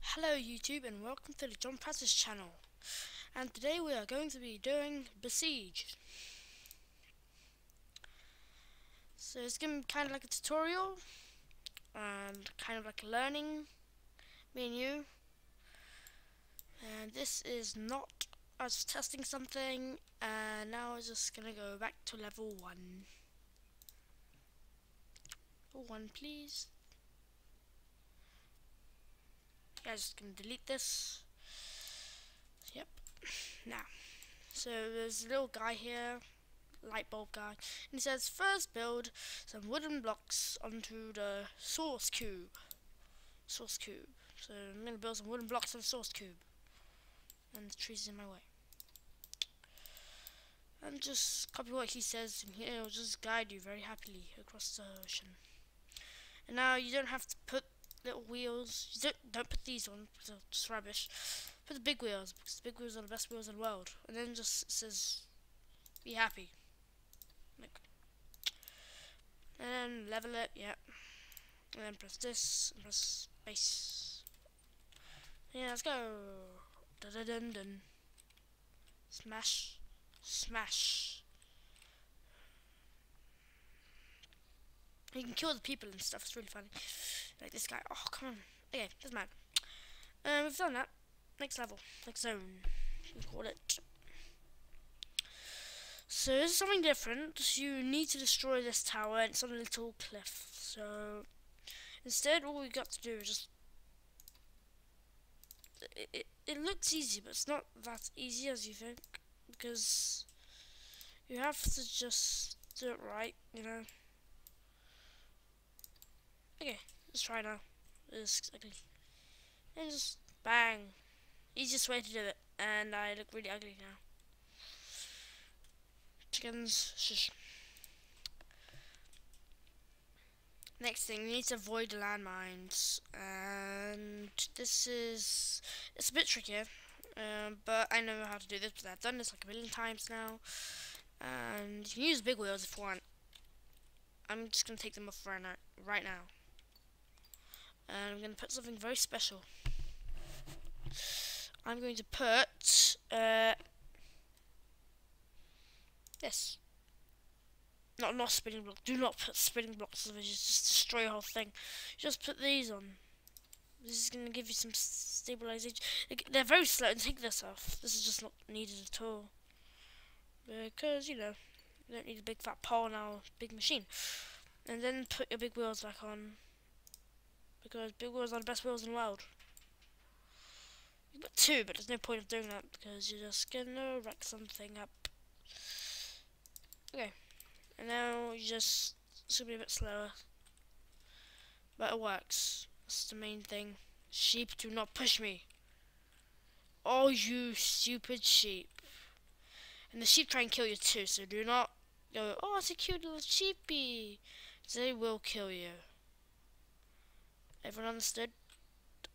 Hello YouTube and welcome to the John Practice channel. And today we are going to be doing Besiege so it's going to be kind of like a tutorial and kind of like a learning me and you. And this is not I was testing something and now I'm just gonna go back to level 1 level 1 please guys just gonna delete this. Yep. Now so there's a little guy here light bulb guy and he says first build some wooden blocks onto the source cube. Source cube. So I'm gonna build some wooden blocks on the source cube. And the trees in my way. And just copy what he says and will just guide you very happily across the ocean. And now you don't have to put little wheels. Don't, don't put these on just rubbish. Put the big wheels because the big wheels are the best wheels in the world. And then just says, be happy. Like, and then level it, yeah. And then press this, and press space. Yeah, let's go. Dun dun dun dun. Smash, smash. You can kill the people and stuff. It's really funny. Like this guy. Oh, come on. Okay, doesn't matter. Um, we've done that. Next level. Next zone. We call it. So this is something different. You need to destroy this tower and it's on a little cliff. So instead, all we got to do is just. It, it, it looks easy, but it's not that easy as you think. Because you have to just do it right, you know. Okay. Let's try now. Just ugly. And just bang. Easiest way to do it. And I look really ugly now. Chickens. Shush. Next thing, you need to avoid the landmines. And this is... It's a bit trickier. Um, but I know how to do this because I've done this like a million times now. And you can use big wheels if you want. I'm just going to take them off right now. Right now and I'm going to put something very special. I'm going to put uh, this. Not not spinning block. Do not put spinning blocks. Otherwise, you just destroy your whole thing. Just put these on. This is going to give you some stabilization. They're very slow. And take this off. This is just not needed at all. Because you know, you don't need a big fat pole now, big machine. And then put your big wheels back on because big wheels are the best wheels in the world. You've got two, but there's no point of doing that because you're just gonna wreck something up. Okay, and now you just it's gonna be a bit slower, but it works. That's the main thing. Sheep, do not push me. Oh, you stupid sheep! And the sheep try and kill you too, so do not go. Oh, it's a cute little sheepy. They will kill you. Everyone understood?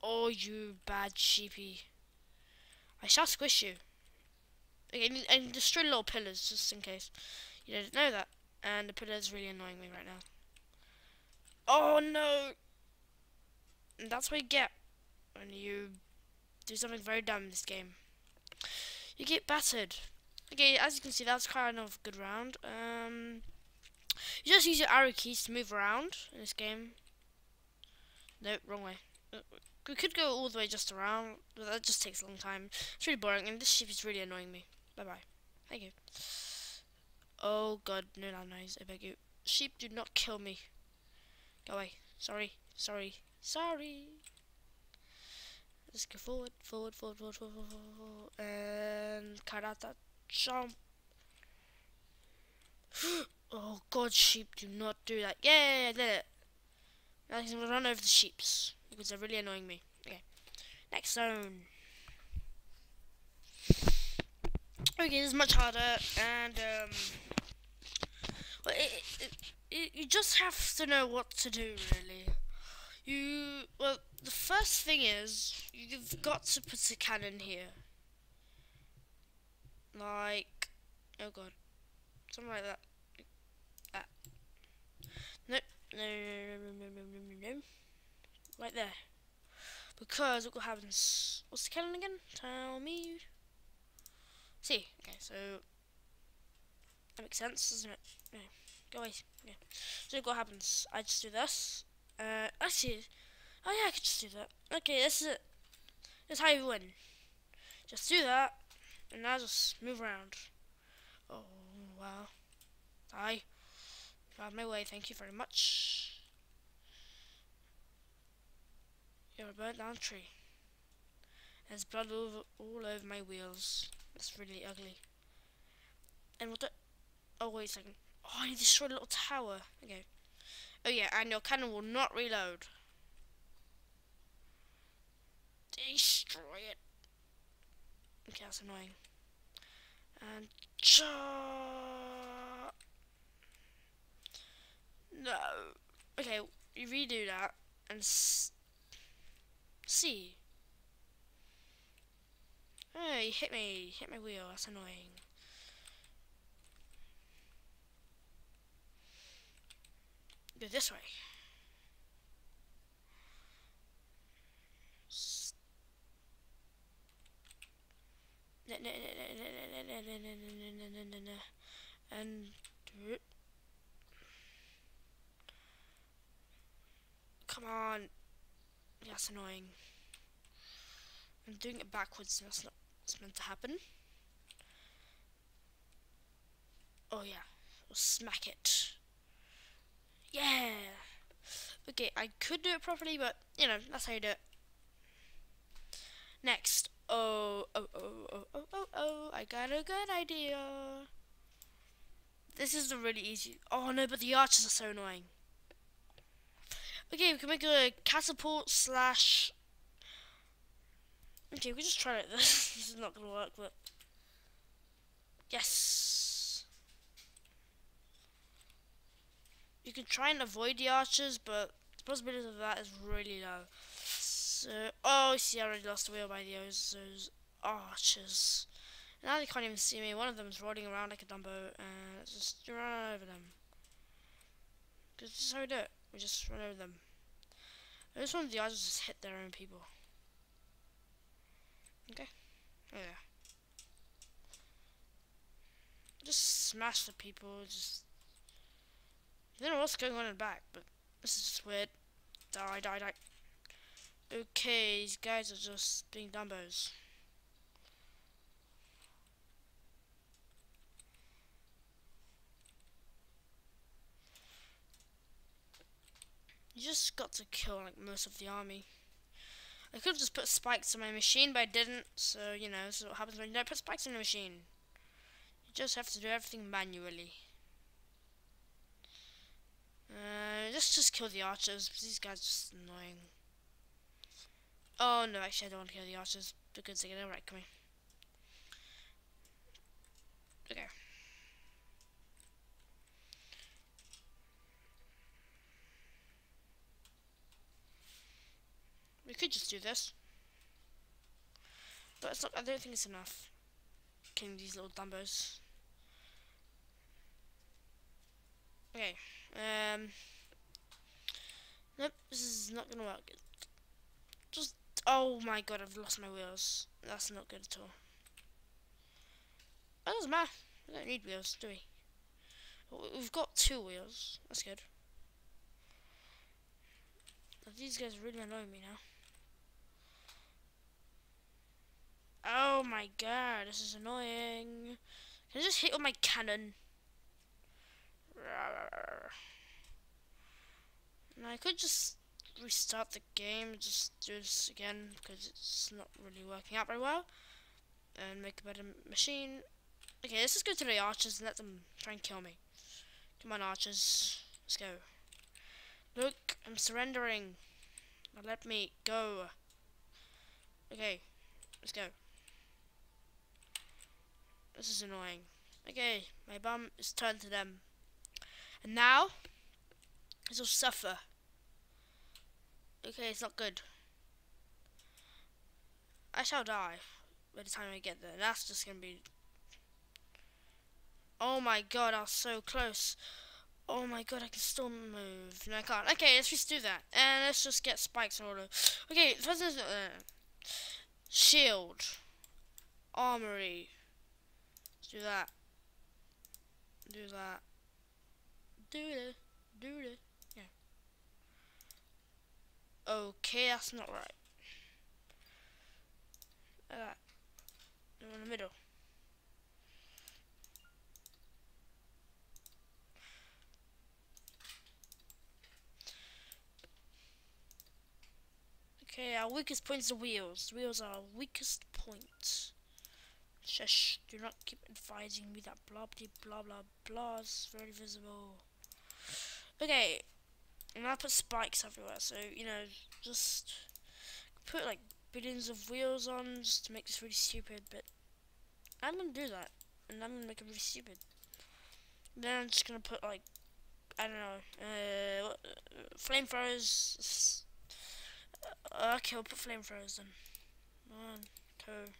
Oh, you bad sheepy. I shall squish you. Okay, and destroy little pillars, just in case. You didn't know that. And the pillar's really annoying me right now. Oh, no! And that's what you get when you do something very dumb in this game. You get battered. Okay, as you can see, that's kind of a good round. Um, you just use your arrow keys to move around in this game. Nope, wrong way. Uh, we could go all the way just around, but that just takes a long time. It's really boring, and this sheep is really annoying me. Bye-bye. Thank you. Oh god, no no noise, I beg you. Sheep, do not kill me. Go away. Sorry, sorry, sorry. Let's go forward, forward, forward, forward, forward, forward, forward and karata jump. oh god, sheep, do not do that. Yeah, I did it. I'm gonna run over the sheeps because they're really annoying me. Okay, next zone. Okay, this is much harder, and um, well, it, it, it, you just have to know what to do, really. You well, the first thing is you've got to put a cannon here, like oh god, something like that. That. Nope. No, no, no, no, no, no, no, no. Right there. Because what happens. What's the cannon again? Tell me. See, okay, so that makes sense, doesn't it? Yeah. Go away. Yeah. So what happens. I just do this. Uh, actually, oh yeah, I could just do that. Okay, this is it. This is how you win. Just do that, and now just move around. Oh wow. Die. Out my way, thank you very much. You're a burnt down tree. There's blood all over, all over my wheels. That's really ugly. And what the... Oh, wait a second. Oh, I need to destroy a little tower. Okay. Oh, yeah, and your cannon will not reload. Destroy it. Okay, that's annoying. And... No. Okay, you redo that and see. Oh, you hit me. Hit my wheel. That's annoying. Go this way. And on. That's annoying. I'm doing it backwards. That's not what's meant to happen. Oh yeah, we'll smack it. Yeah. Okay, I could do it properly, but you know that's how you do it. Next. Oh, oh, oh, oh, oh, oh, oh, I got a good idea. This is the really easy. Oh no, but the archers are so annoying. Okay, we can make a catapult slash Okay, we can just try it. this this is not gonna work, but yes. You can try and avoid the archers, but the possibility of that is really low. So, oh, see, I already lost the wheel by those, those archers. Now they can't even see me. One of them is rolling around like a Dumbo, and let's just run over them. Because this is how we do it. We just run over them. I just of the archers just hit their own people. Okay. Oh, yeah. Just smash the people, just... I don't know what's going on in the back, but this is just weird. Die, die, die. Okay, these guys are just being dumbos. You just got to kill like most of the army. I could have just put spikes on my machine, but I didn't. So, you know, this is what happens when you don't put spikes on the machine. You just have to do everything manually. Uh, let's just kill the archers, these guys are just annoying. Oh, no, actually, I don't want to kill the archers, because they're gonna wreck me. Okay. We could just do this. But it's not, I don't think it's enough. Killing these little dumbos. Okay. Um. Nope, this is not gonna work. Just, oh my god, I've lost my wheels. That's not good at all. That doesn't matter. We don't need wheels, do we? We've got two wheels. That's good. These guys are really annoying me now. Oh my god, this is annoying. Can I just hit with my cannon? And I could just restart the game and just do this again because it's not really working out very well. And make a better machine. Okay, let's just go to the archers and let them try and kill me. Come on, archers. Let's go. Look, I'm surrendering. Now let me go. Okay, let's go. This is annoying. Okay, my bum is turned to them. And now, this will suffer. Okay, it's not good. I shall die by the time I get there. That's just gonna be... Oh my god, I was so close. Oh my god, I can still move. No, I can't. Okay, let's just do that. And let's just get spikes in order. Okay, first is uh, shield. Armory. Let's do that. Do that. Do it. Do it. Yeah. Okay, that's not right. Like that. in the middle. Okay, our weakest point is the wheels. The wheels are our weakest point. Shush, do not keep advising me that blah blah blah blah blah is very visible. Okay, and I put spikes everywhere, so, you know, just put like billions of wheels on just to make this really stupid, but I'm gonna do that, and I'm gonna make it really stupid. Then I'm just gonna put like, I don't know, uh, flamethrowers, uh, okay, I'll put flamethrowers then. One, two.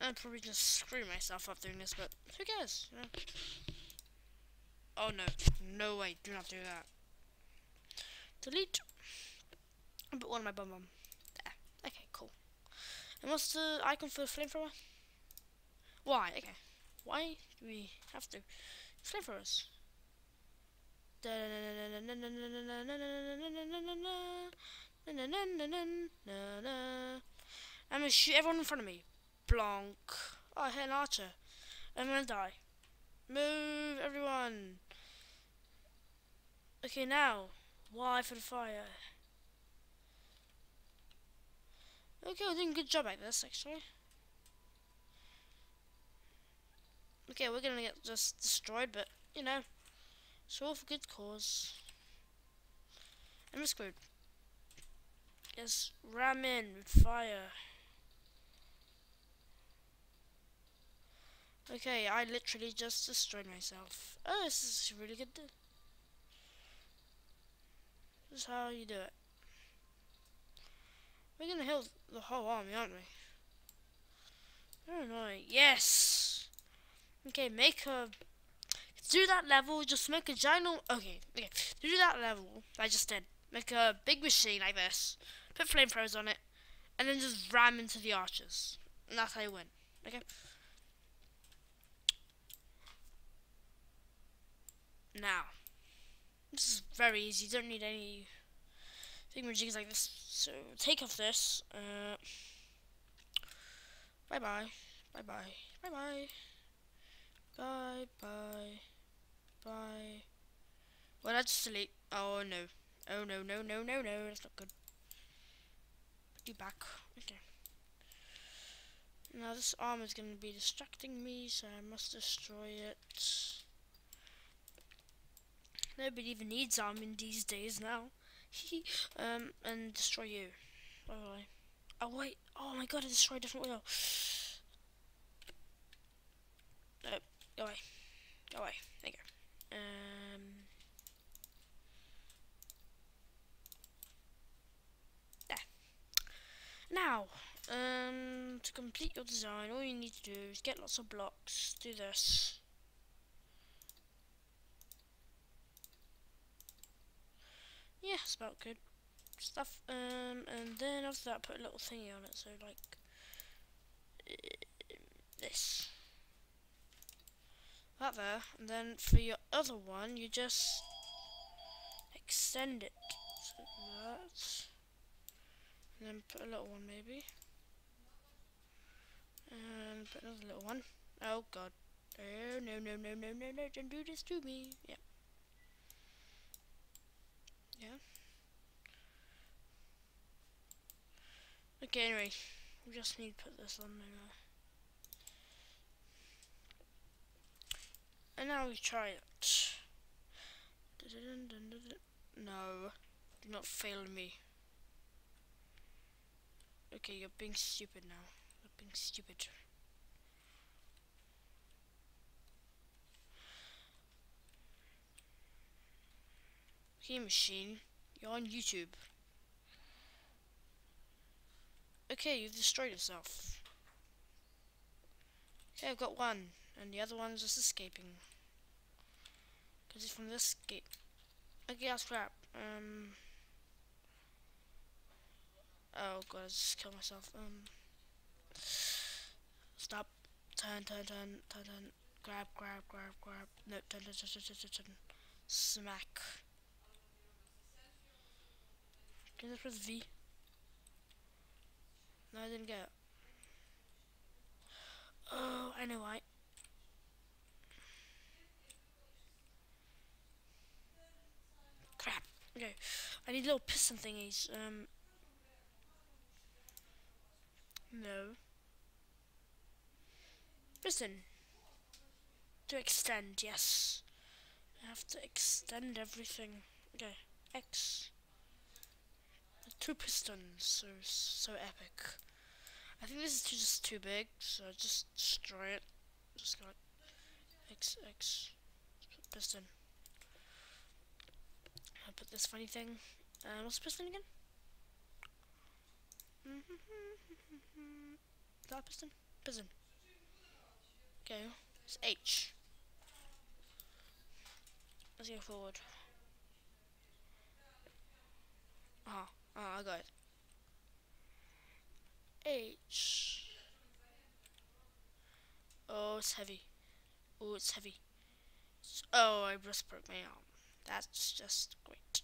I'd probably just screw myself up doing this, but who cares? You know? Oh no, no way, do not do that. Delete. I put one on my bum bum. There. Okay, cool. And what's the icon for the flamethrower? Why? Okay. Why do we have to? Flamethrowers. I'm gonna shoot everyone in front of me. Blanc. Oh, I hit an archer. I'm gonna die. Move, everyone. Okay, now. Why for the fire? Okay, we're doing a good job at this, actually. Okay, we're gonna get just destroyed, but, you know, it's all for good cause. I'm screwed. In with fire. Okay, I literally just destroyed myself. Oh, this is really good. This is how you do it. We're gonna heal the whole army, aren't we? Oh no, yes! Okay, make a... Do that level, just make a giant... Okay, okay, do that level I just did. Make a big machine like this put flamethrowers on it, and then just ram into the archers. And that's how you win. Okay? Now, this is very easy. You don't need any thingamajigs like this. So, take off this. Uh, bye bye. Bye bye. Bye bye. Bye bye. Bye. Well, that's delete. Oh no. Oh no, no, no, no, no. That's not good Put you back. Okay. Now this arm is going to be distracting me, so I must destroy it. Nobody even needs arm in these days now. um, and destroy you. Oh wait, oh my god, I destroyed a different wheel. No, go away. Go away. There you go. Um, Now, um, to complete your design, all you need to do is get lots of blocks, do this. Yeah, it's about good stuff. Um, and then after that, put a little thingy on it, so like this. That there, and then for your other one, you just extend it. So that. And then put a little one maybe. And put another little one. Oh god. Oh no no no no no no don't do this to me. Yeah. Yeah. Okay anyway. We just need to put this on there. And now we try it. No. Do not fail me. Okay, you're being stupid now. You're being stupid. Okay, machine. You're on YouTube. Okay, you've destroyed yourself. Okay, I've got one. And the other one's just escaping. Because it's from this gate? Okay, I'll scrap. Um. Oh god, I just killed myself. Um. Stop. Turn, turn, turn, turn, turn. Grab, grab, grab, grab. No, turn, turn, turn, turn, turn, turn. Smack. Can I press V? No, I didn't get it. Oh, I know why. Crap. Okay. I need little piston thingies. Um. No. Piston. To extend, yes. I have to extend everything. Okay. X. Two pistons, so so epic. I think this is just too big, so just destroy it. Just got X X piston. I'll put this funny thing. Uh, what's the piston again? Is that piston? Piston. Okay, it's H. Let's go forward. Ah. Ah, I got it. H. Oh, it's heavy. Oh, it's heavy. Oh, I just broke my arm. That's just great.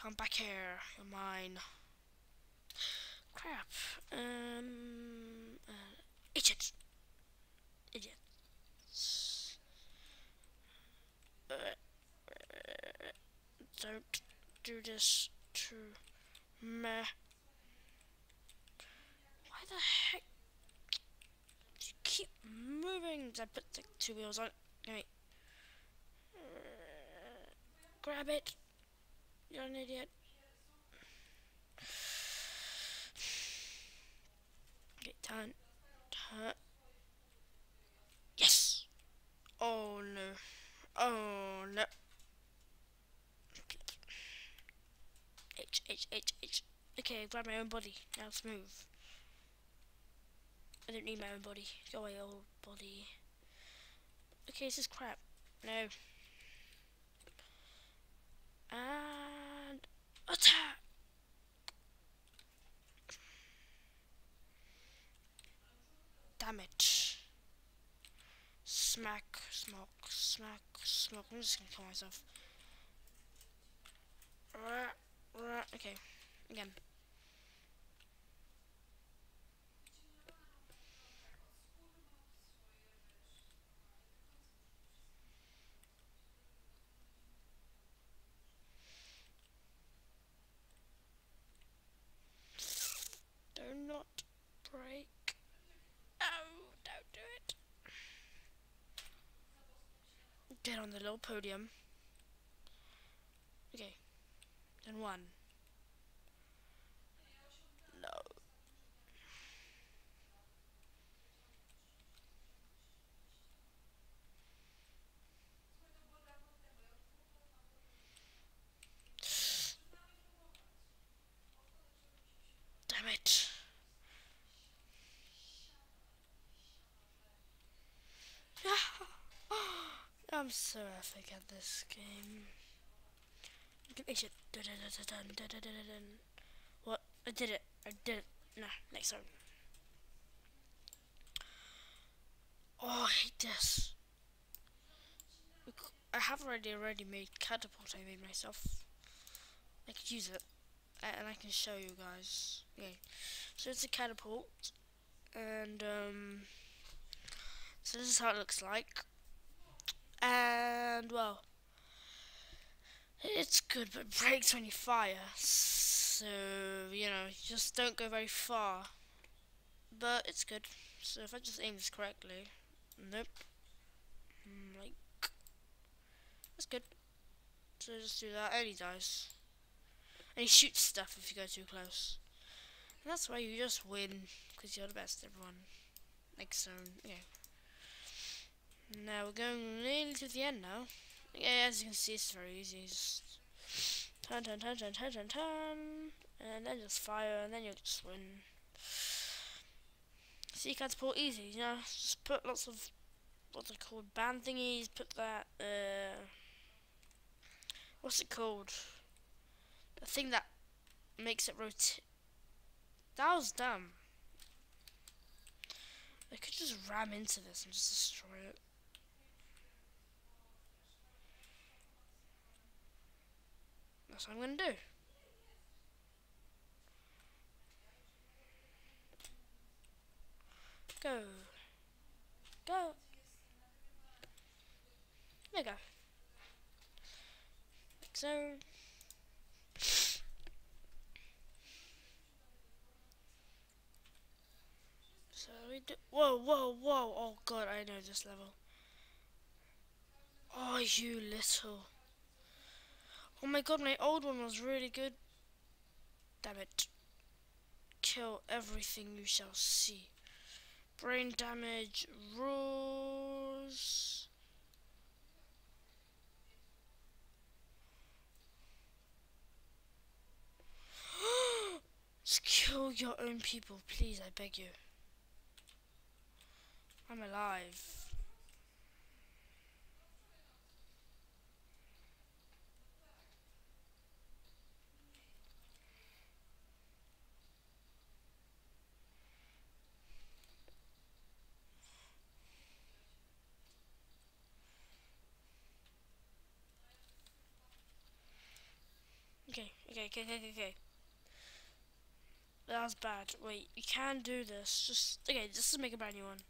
Come back here. You're mine. Crap. Um. Uh, idiot. Idiots. Uh, uh, don't do this to me. Why the heck do you keep moving? Did I put the two wheels on. Wait. Uh, grab it. You're an idiot. Get turn. Turn. Yes! Oh no. Oh no. H, H, H, H. Okay, grab my own body. Now let's move. I don't need my own body. Go away, old body. Okay, this is crap. No. And attack! Damn it. Smack, smoke, smack, smoke. I'm just gonna kill myself. Okay, again. Do not break. Oh, don't do it. Get on the little podium. Okay. Then one. No. Damn it. I'm so epic at this game. What? I did it. I did it. Nah, next time. Oh, I hate this. I have already already made catapult I made myself. I could use it. And I can show you guys. Okay. So it's a catapult. And, um... So this is how it looks like. And, well... It's good, but it breaks when you fire. So, you know, you just don't go very far. But it's good. So if I just aim this correctly. Nope. Mm, like. That's good. So just do that. And he dies. And he shoots stuff if you go too close. And that's why you just win. Because you're the best, everyone. Like so, yeah. Now we're going nearly to the end now. Yeah, as you can see, it's very easy. Just turn, turn, turn, turn, turn, turn, turn, and then just fire, and then you'll just win. See, catapult easy, you know, just put lots of what's it called? Band thingies. Put that. Uh, what's it called? The thing that makes it rotate. That was dumb. I could just ram into this and just destroy it. That's what I'm gonna do. Go. Go. There you go. Like so. So we do. Whoa, whoa, whoa! Oh god, I know this level. Oh, you little. Oh my god, my old one was really good. Damn it. Kill everything you shall see. Brain damage rules. Just kill your own people, please, I beg you. I'm alive. Okay, okay, okay, okay. That was bad. Wait, you can do this. Just okay. Just make a brand new one.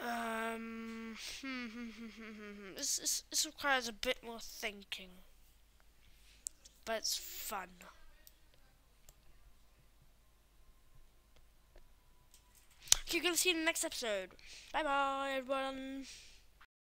Um, hmm, hmm, hmm, this, this this requires a bit more thinking, but it's fun. Okay, you're gonna see you in the next episode. Bye bye, everyone.